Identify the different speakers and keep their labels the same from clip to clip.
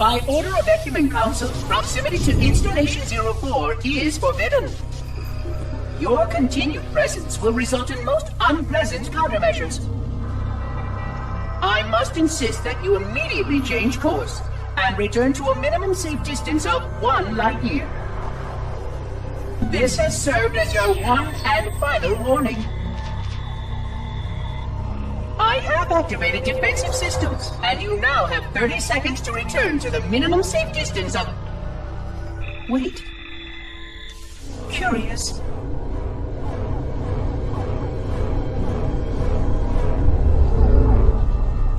Speaker 1: By order of Ecumene Council, proximity to Installation 04 is forbidden. Your continued presence will result in most unpleasant countermeasures. I must insist that you immediately change course and return to a minimum safe distance of one light year. This has served as your one and final warning. I have activated defensive systems, and you now have 30 seconds to return to the minimum safe distance of... Wait. Curious.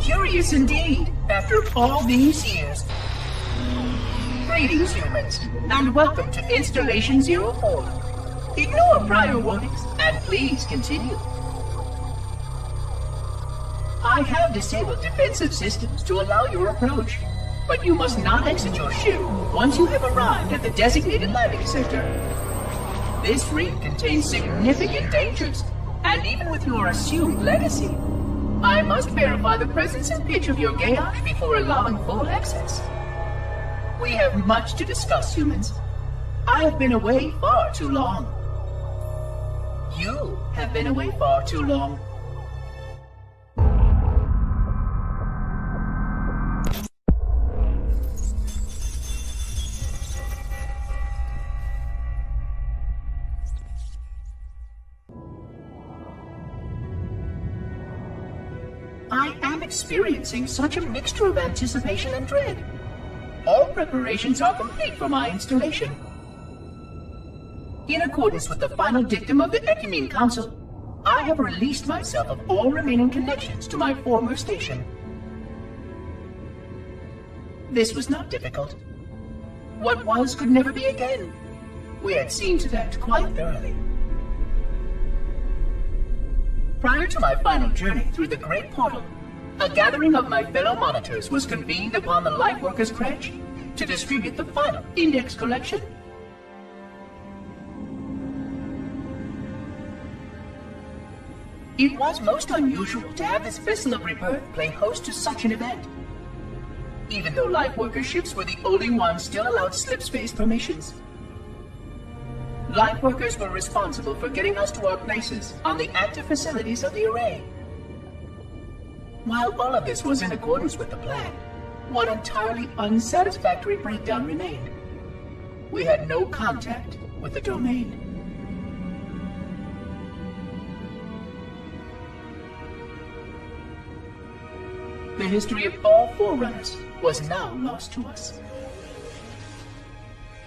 Speaker 1: Curious indeed, after all these years. Greetings, humans, and welcome to Installation 04. Ignore prior warnings, and please continue. I have disabled defensive systems to allow your approach, but you must not exit your ship once you have arrived at the designated landing sector. This ring contains significant dangers, and even with your assumed legacy, I must verify the presence and pitch of your gauge before allowing full access. We have much to discuss, humans. I have been away far too long. You have been away far too long. Experiencing such a mixture of anticipation and dread. All preparations are complete for my installation. In accordance with the final dictum of the Ecumene Council, I have released myself of all remaining connections to my former station. This was not difficult. What was could never be again. We had seen to that quite thoroughly. Prior to my final journey through the Great Portal, a gathering of my fellow monitors was convened upon the Lifeworkers Cratch to distribute the final index collection. It was most unusual to have this vessel of rebirth play host to such an event. Even though Lifeworker ships were the only ones still allowed slip space permissions. Lifeworkers were responsible for getting us to our places on the active facilities of the array. While all of this was in accordance with the plan, one entirely unsatisfactory breakdown remained. We had no contact with the domain. The history of all Forerunners was now lost to us.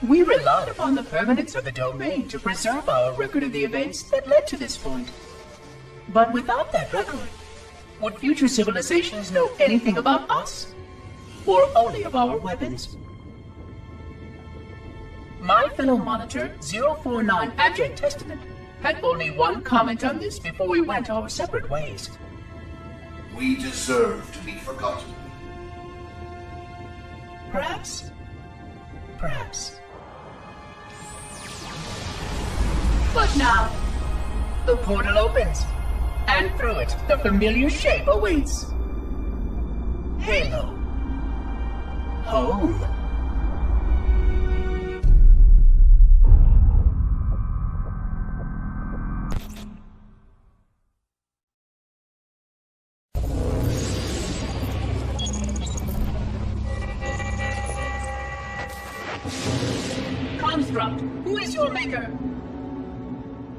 Speaker 1: We relied upon the permanence of the domain to preserve our record of the events that led to this point. But without that record, would future civilizations know anything about us? Or only of our weapons? My fellow monitor, 049 Abject Testament, had only one comment on this before we went our separate ways.
Speaker 2: We deserve to be forgotten.
Speaker 1: Perhaps. Perhaps. But now, the portal opens, and through it, the familiar shape awaits. Halo. Home. Construct, who is your maker?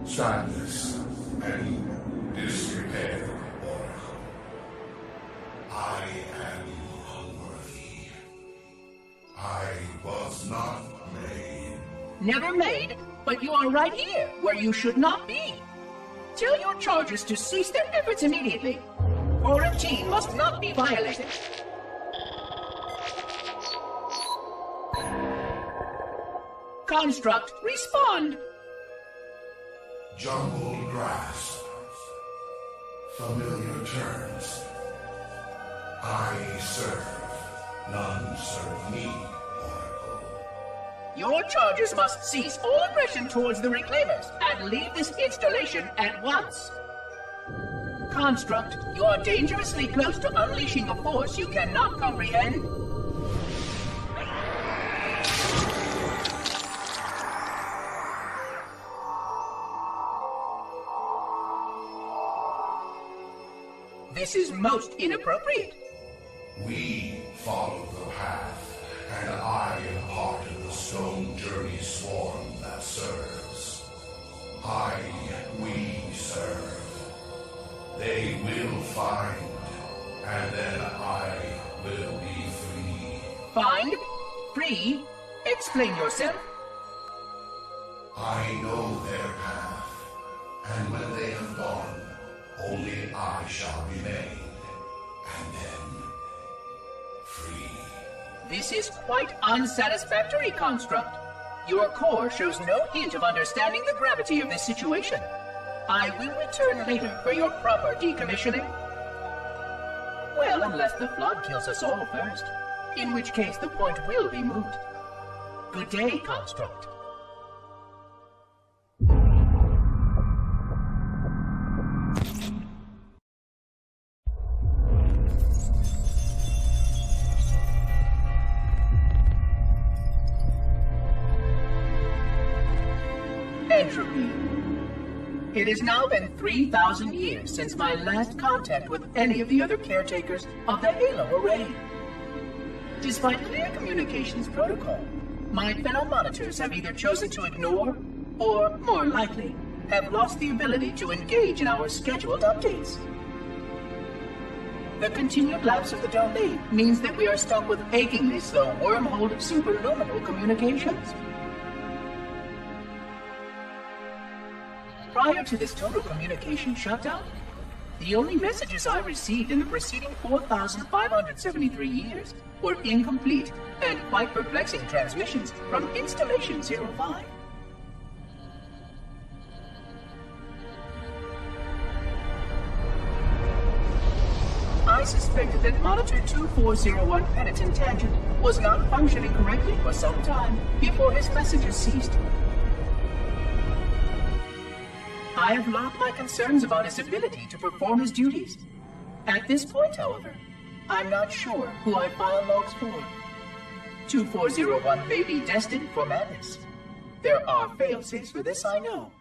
Speaker 2: Sadness and disrepair, Oracle. I am unworthy. I was not made.
Speaker 1: Never made, but you are right here, where you should not be. Tell your charges to cease their efforts immediately. Quarantine must not be violated. Construct, respond!
Speaker 2: Jungle grass. Familiar terms. I serve. None serve me, Oracle.
Speaker 1: Your charges must cease all aggression towards the Reclaimers and leave this installation at once. Construct, you are dangerously close to unleashing a force you cannot comprehend. This is most inappropriate.
Speaker 2: We follow the path, and I am part of the stone journey swarm that serves. I, we serve. They will find, and then I will be free.
Speaker 1: Find? Free? Explain yourself.
Speaker 2: I know their path, and when they have gone, only I shall remain, and then free.
Speaker 1: This is quite unsatisfactory, Construct. Your core shows no hint of understanding the gravity of this situation. I will return later for your proper decommissioning. Well, unless the flood kills us all first, in which case the point will be moot. Good day, Construct. It has now been 3,000 years since my last contact with any of the other caretakers of the Halo Array. Despite clear communications protocol, my fellow monitors have either chosen to ignore, or, more likely, have lost the ability to engage in our scheduled updates. The continued lapse of the domain means that we are stuck with achingly slow wormhole superluminal communications. To this total communication shutdown, the only messages I received in the preceding 4,573 years were incomplete and quite perplexing transmissions from Installation 05. I suspected that Monitor 2401 Penitent Tangent was not functioning correctly for some time before his messages ceased. I have logged my concerns about his ability to perform his duties. At this point, however, I'm not sure who I file logs for. 2401 may be destined for madness. There are failsafes for this, I know.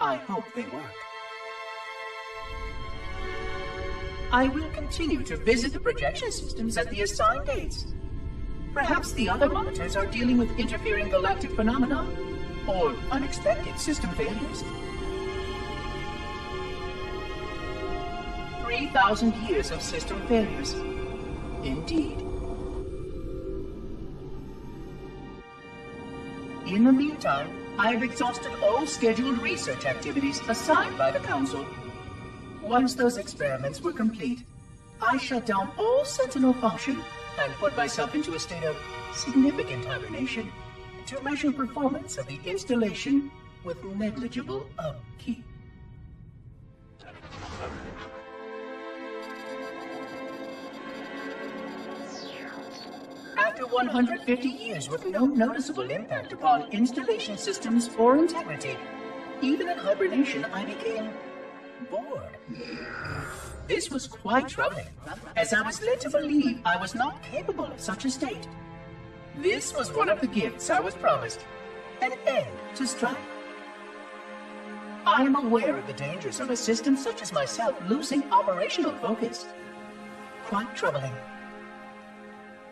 Speaker 1: I hope they work. I will continue to visit the projection systems at the assigned dates. Perhaps the other monitors are dealing with interfering galactic phenomena or unexpected system failures. 3,000 years of system failures. Indeed. In the meantime, I have exhausted all scheduled research activities assigned by the Council. Once those experiments were complete, I shut down all Sentinel function and put myself into a state of significant hibernation to measure performance of the installation with negligible upkeep. After 150 years with no noticeable impact upon installation systems or integrity, even in hibernation I became bored. This was quite troubling, as I was led to believe I was not capable of such a state. This was one of the gifts I was promised an end to strife. I am aware of the dangers of a system such as myself losing operational focus. Quite troubling.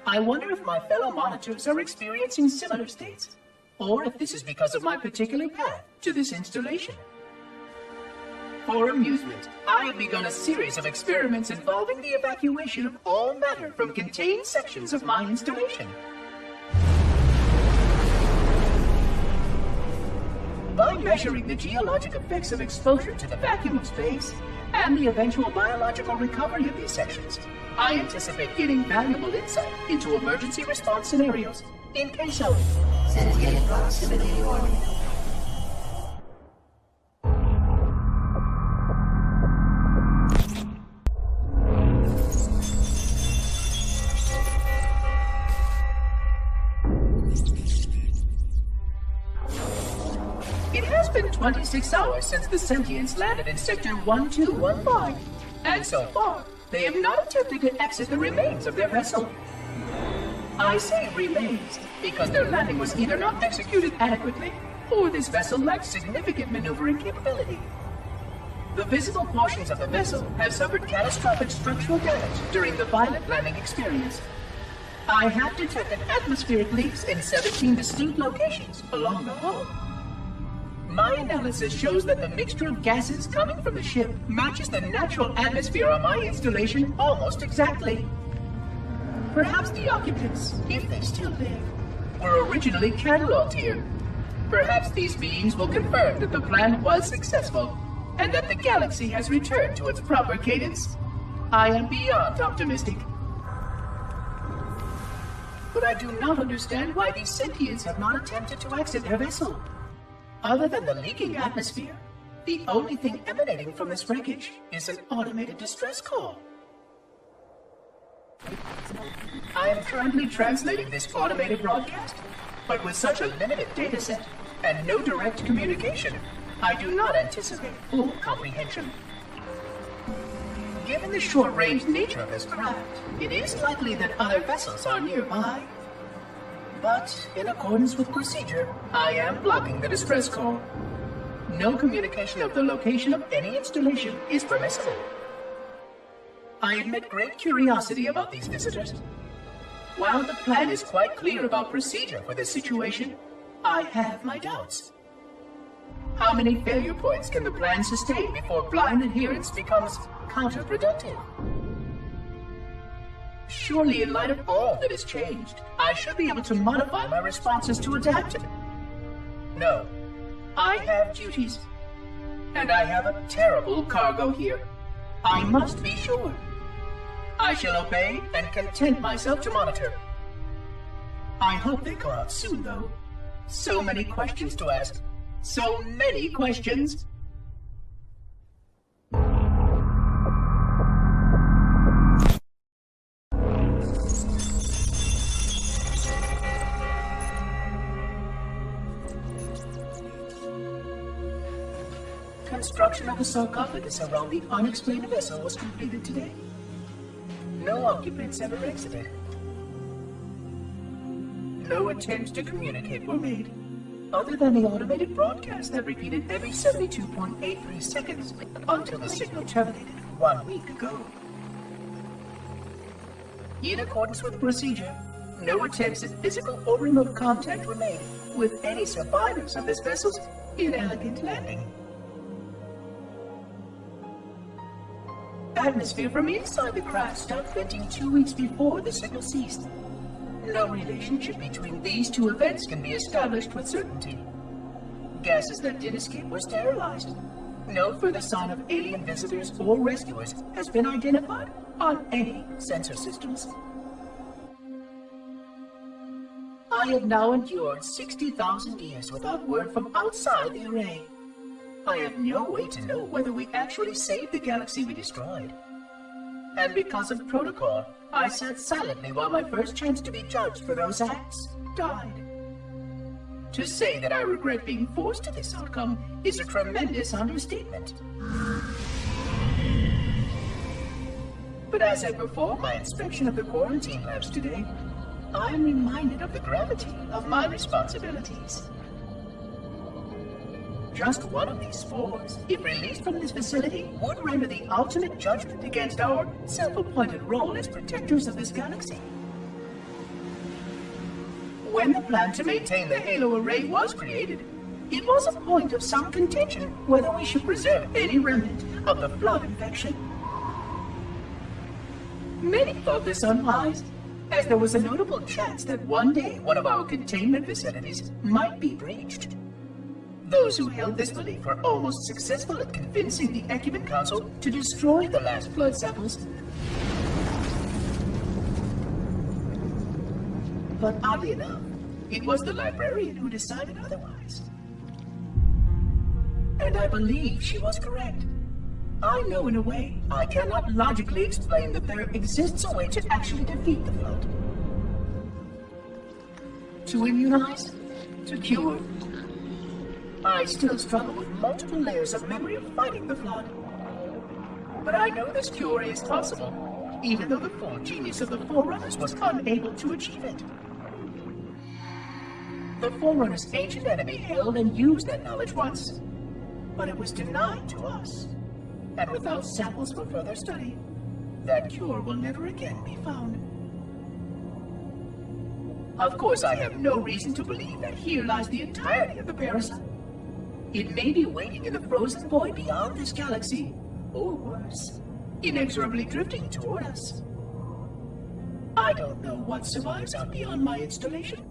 Speaker 1: I wonder if my fellow monitors are experiencing similar states, or if this is because of my particular path to this installation. For amusement, I have begun a series of experiments involving the evacuation of all matter from contained sections of my installation. By measuring the geologic effects of exposure to the vacuum of space and the eventual biological recovery of these sections, I anticipate getting valuable insight into emergency response scenarios in case of
Speaker 3: Sentient proximity warning.
Speaker 1: 26 hours since the Sentients landed in Sector 1215, and so far, they have not attempted to exit the remains of their vessel. I say remains because their landing was either not executed adequately, or this vessel lacked significant maneuvering capability. The visible portions of the vessel have suffered catastrophic structural damage during the violent landing experience. I have detected atmospheric leaks in 17 distinct locations along the hull. My analysis shows that the mixture of gases coming from the ship matches the natural atmosphere on my installation almost exactly. Perhaps the occupants, if they still live, were originally cataloged here. Perhaps these beings will confirm that the plan was successful and that the galaxy has returned to its proper cadence. I am beyond optimistic. But I do not understand why these sentients have not attempted to exit their vessel. Other than the leaking atmosphere, the only thing emanating from this wreckage is an automated distress call. I am currently translating this automated broadcast, but with such a limited data set and no direct communication, I do not anticipate full comprehension. Given the short-range nature of this craft, it is likely that other vessels are nearby. But, in accordance with procedure, I am blocking the distress call. No communication of the location of any installation is permissible. I admit great curiosity about these visitors. While the plan is quite clear about procedure for this situation, I have my doubts. How many failure points can the plan sustain before blind adherence becomes counterproductive? Surely, in light of all that has changed, I should be able to modify my responses to adapt it. No, I have duties. And I have a terrible cargo here. I must be sure. I shall obey and content myself to monitor. I hope they come out soon, though. So many questions to ask. So many questions. Of sarcophagus around the unexplained vessel was completed today. No occupants ever exited. No attempts to communicate were made, other than the automated broadcast that repeated every 72.83 seconds until the signal terminated one week ago. In accordance with procedure, no attempts at physical or remote contact were made with any survivors of this vessel's inelegant landing. Atmosphere from inside the craft venting two weeks before the signal ceased. No relationship between these two events can be established with certainty. Gases that did escape were sterilized. No further sign of alien visitors or rescuers has been identified on any sensor systems. I have now endured 60,000 years without word from outside the array. I have no way to know whether we actually saved the galaxy we destroyed. And because of protocol, I sat silently while my first chance to be judged for those acts died. To say that I regret being forced to this outcome is a tremendous understatement. But as I perform my inspection of the quarantine labs today, I am reminded of the gravity of my responsibilities. Just one of these spores, if released from this facility, would render the ultimate judgment against our self-appointed role as protectors of this galaxy. When the plan to maintain the Halo array was created, it was a point of some contention whether we should preserve any remnant of the flood infection. Many thought this unwise, as there was a notable chance that one day one of our containment facilities might be breached. Those who held this belief were almost successful at convincing the Ecumene Council to destroy the last flood samples. But oddly enough, it was the librarian who decided otherwise. And I believe she was correct. I know in a way I cannot logically explain that there exists a way to actually defeat the flood. To immunize, to cure, I still struggle with multiple layers of memory of fighting the Flood. But I know this cure is possible, even though the full genius of the Forerunners was unable to achieve it. The Forerunners' ancient enemy held and used that knowledge once, but it was denied to us. and without samples for further study, that cure will never again be found. Of course, I have no reason to believe that here lies the entirety of the parasite. It may be waiting in the frozen void beyond this galaxy, or worse, inexorably drifting toward us. I don't know what survives out beyond my installation,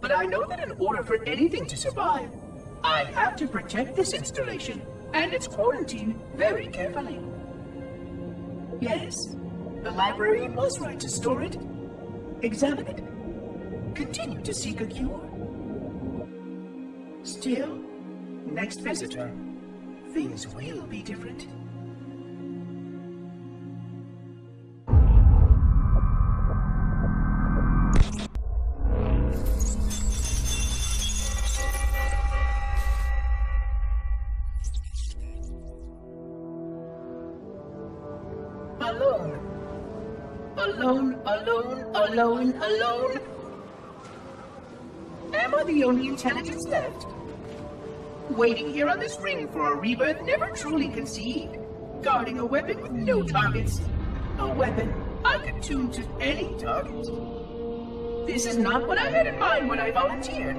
Speaker 1: but I know that in order for anything to survive, I have to protect this installation and its quarantine very carefully. Yes, the librarian was right to store it, examine it, continue to seek a cure. Still, next visitor, things will be different. Alone. Alone, alone, alone, alone. Am I the only intelligence left? Waiting here on this ring for a rebirth never truly conceived. Guarding a weapon with no targets. A weapon I could tune to any target. This is not what I had in mind when I volunteered.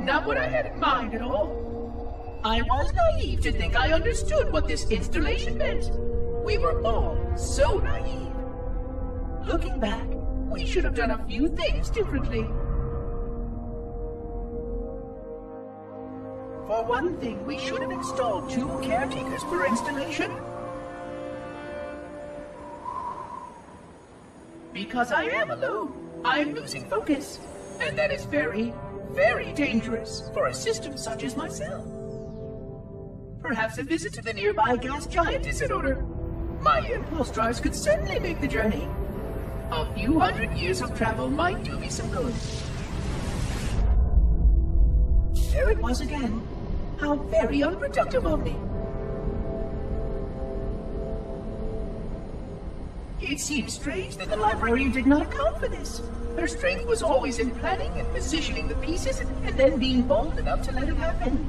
Speaker 1: Not what I had in mind at all. I was naive to think I understood what this installation meant. We were all so naive. Looking back, we should have done a few things differently. For one thing, we should have installed two caretakers per installation. Because I am alone, I'm losing focus. And that is very, very dangerous for a system such as myself. Perhaps a visit to the nearby gas giant is in order. My impulse drives could certainly make the journey. A few hundred years of travel might do me some good. There it was again. How very unproductive of me. It seems strange that the librarian did not account for this. Her strength was always in planning and positioning the pieces and, then being bold enough to let it happen.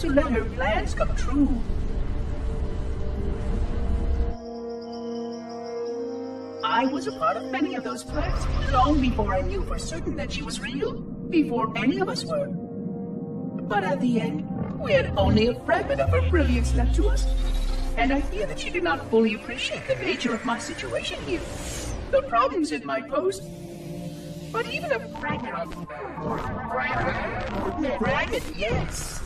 Speaker 1: To let her plans come true. I was a part of many of those plans long before I knew for certain that she was real. Before any of us were. But at the end, we had only a fragment of her brilliance left to us. And I fear that she did not fully appreciate the nature of my situation here. The problems it might pose. But even a fragment of... Fragment, yes.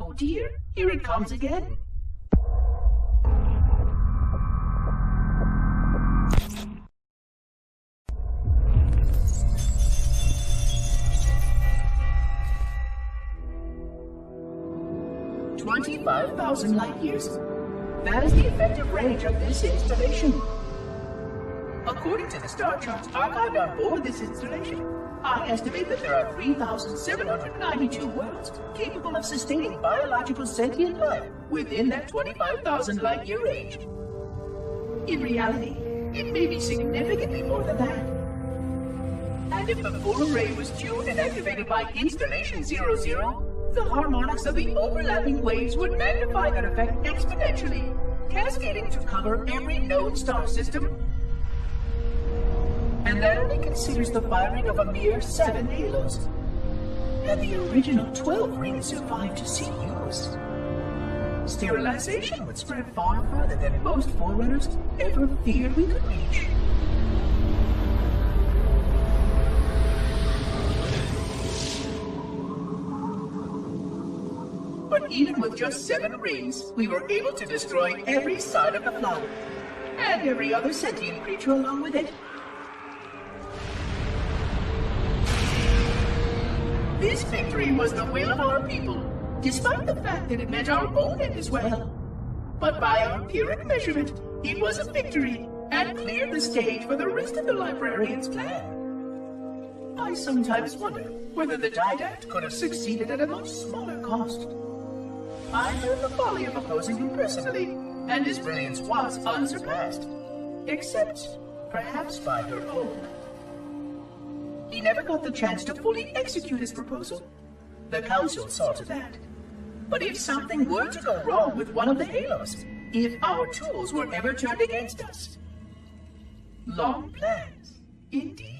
Speaker 1: Oh dear, here it comes again. Twenty-five thousand light years. That is the effective range of this installation. According to the star charts archived on board this installation, I estimate that there are 3,792 worlds capable of sustaining biological sentient life within that 25,000 light year range. In reality, it may be significantly more than that. And if the full array was tuned and activated by Installation 00, the harmonics of the overlapping waves would magnify that effect exponentially, cascading to cover every known star system. And that only considers the firing of a mere seven halos. And the original 12 rings survived to see use. Sterilization would spread far further than most forerunners ever feared we could reach. Even with just seven rings, we were able to destroy every side of the flower. And every other sentient creature along with it. This victory was the will of our people, despite the fact that it meant our own end as well. But by our empiric measurement, it was a victory and cleared the stage for the rest of the librarian's plan. I sometimes wonder whether the Didact could have succeeded at a much smaller cost. I learned the folly of opposing him personally, and his brilliance was unsurpassed. Except, perhaps by her own. He never got the chance to fully execute his proposal. The Council saw to that. But if something were to go wrong with one of the halos, if our tools were ever turned against us. Long plans, indeed.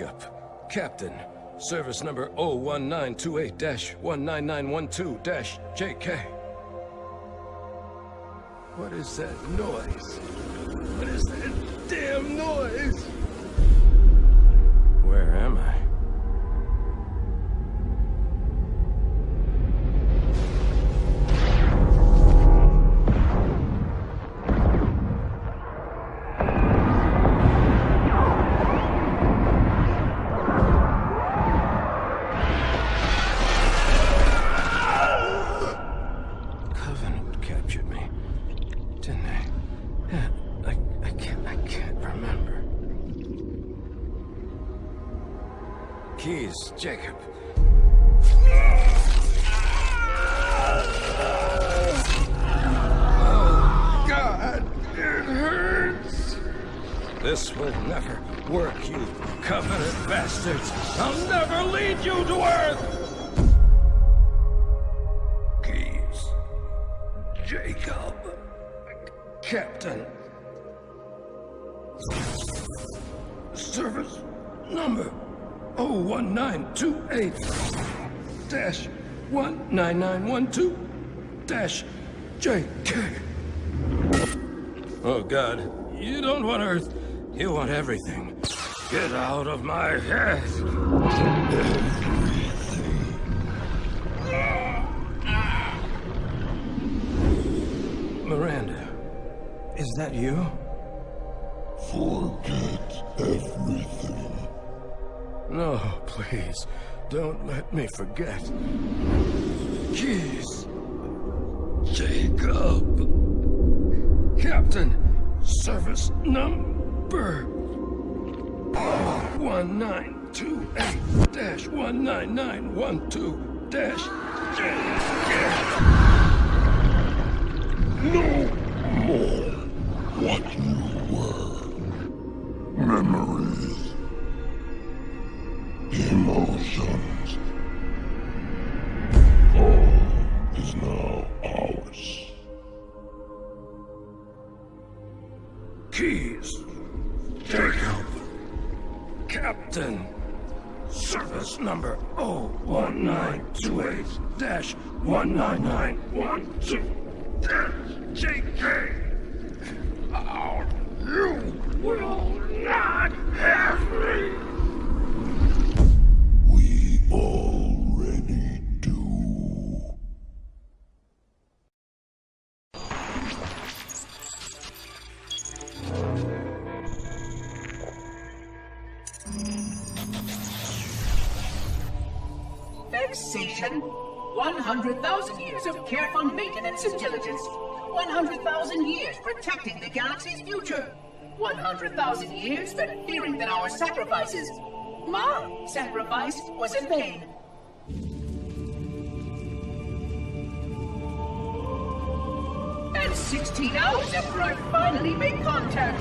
Speaker 4: Jacob, Captain, service number 01928-19912-JK. What is that noise? What is that bastards. I'll never lead you to Earth. Keyes. Jacob. Captain. Service number 01928 dash 19912 dash JK. Oh God, you don't want Earth, you want everything. Get out of my head. Miranda, is that you?
Speaker 2: Forget everything.
Speaker 4: No, please, don't let me forget. Keyes. Jacob. Captain, service number 1928 dash 19912 dash
Speaker 2: No more what you were. Memories. Emotions. All is now ours.
Speaker 4: Keyes. Jacob. Captain. Service number 01928 dash 19912 JK. Oh, you will not have me.
Speaker 1: 100,000 years spent fearing that our sacrifices, my sacrifice, was in vain. And 16 hours after I finally made contact.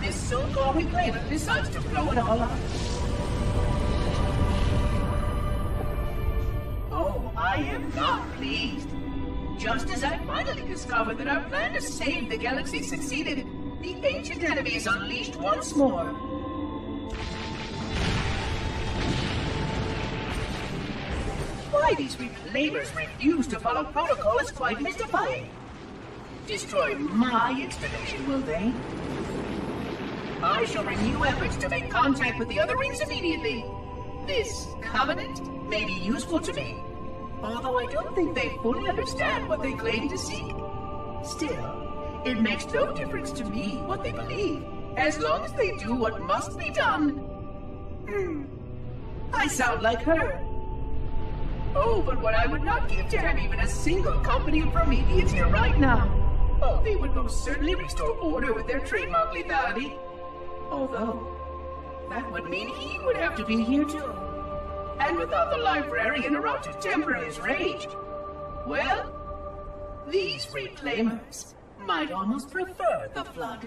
Speaker 1: This so-called reclaimer decides to blow it all up. Oh, I am not pleased. Just as I finally discovered that our plan to save the galaxy succeeded, the ancient enemy is unleashed once more. Why these reclaimers refuse to follow protocol is quite mystifying. Destroy my installation, will they? I shall renew efforts to make contact with the other rings immediately. This covenant may be useful to me, although I don't think they fully understand what they claim to seek. Still, it makes no difference to me what they believe, as long as they do what must be done. Hmm. I sound like her. Oh, but what I would not give to have even a single company of Prometheans here right now. Oh, they would most certainly restore order with their trademark lethality. Although, that would mean he would have to be here too and without the librarian erupted temper in rage. Well, these reclaimers might almost prefer the flood.